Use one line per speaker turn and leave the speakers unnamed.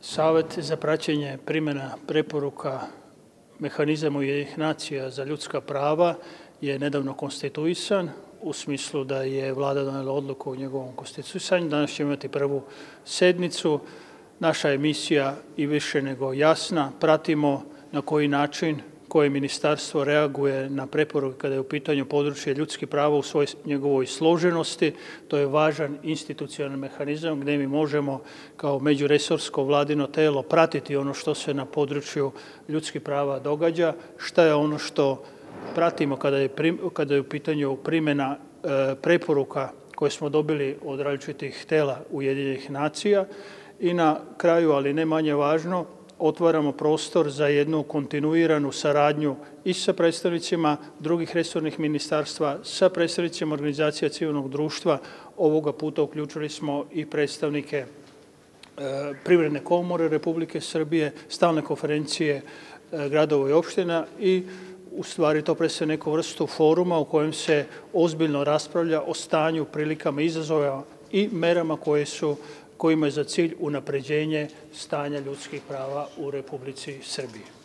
Savet za praćenje primjena preporuka mehanizama Ujedinjenih nacija za ljudska prava je nedavno konstituisan u smislu da je vlada donela odluku o njegovom konstituisanju. Danas ćemo imati prvu sednicu. Naša je misija i više nego jasna. Pratimo na koji način koje ministarstvo reaguje na preporuke kada je u pitanju područje ljudskih prava u svoj, njegovoj složenosti. To je važan institucionalni mehanizam gdje mi možemo kao međuresorsko vladino telo pratiti ono što se na području ljudskih prava događa, šta je ono što pratimo kada je, kada je u pitanju primjena e, preporuka koje smo dobili od različitih tela Ujedinjenih nacija i na kraju, ali ne manje važno, otvaramo prostor za jednu kontinuiranu saradnju i sa predstavnicima drugih resornih ministarstva, sa predstavnicima organizacija civilnog društva. Ovoga puta uključili smo i predstavnike e, Privredne komore Republike Srbije, stalne konferencije e, gradova i opština i u stvari to predstavlja neku vrstu foruma u kojem se ozbiljno raspravlja o stanju, prilikama, izazova i merama koje su kojima je za cilj unapređenje stanja ljudskih prava u Republici Srbiji.